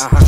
Uh huh.